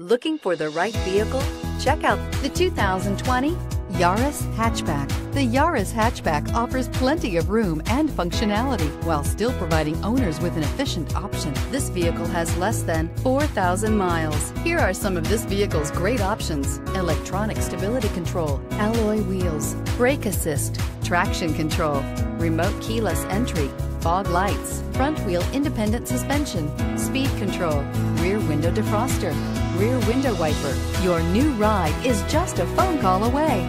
Looking for the right vehicle? Check out the 2020 Yaris Hatchback. The Yaris Hatchback offers plenty of room and functionality while still providing owners with an efficient option. This vehicle has less than 4,000 miles. Here are some of this vehicle's great options. Electronic stability control, alloy wheels, brake assist, traction control, remote keyless entry, fog lights, front wheel independent suspension, speed control, rear window defroster, rear window wiper. Your new ride is just a phone call away.